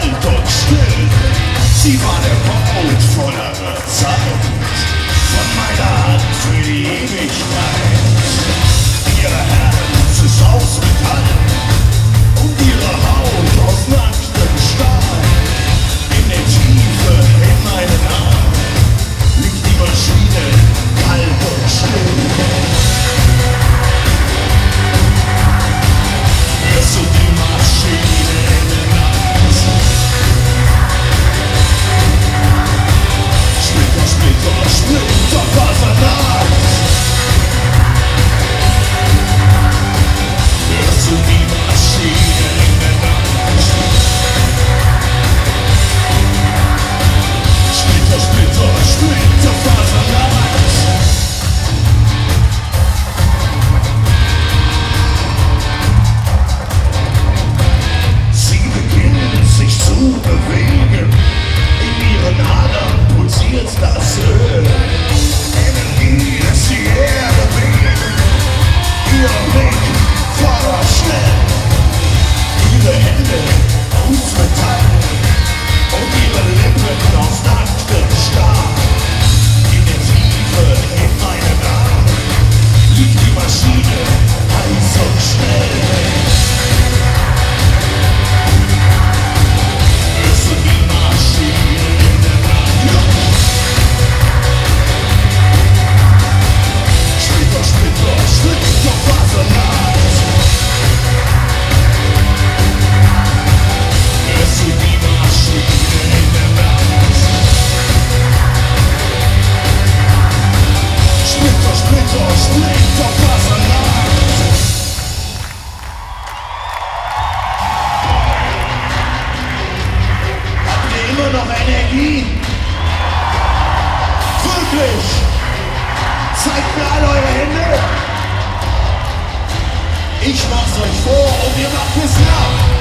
Halt und still! Sie war der Pop-Old-Frau. Energie. Wirklich. Zeigt mir alle eure Hände. Ich mach's euch vor und ihr macht es nach.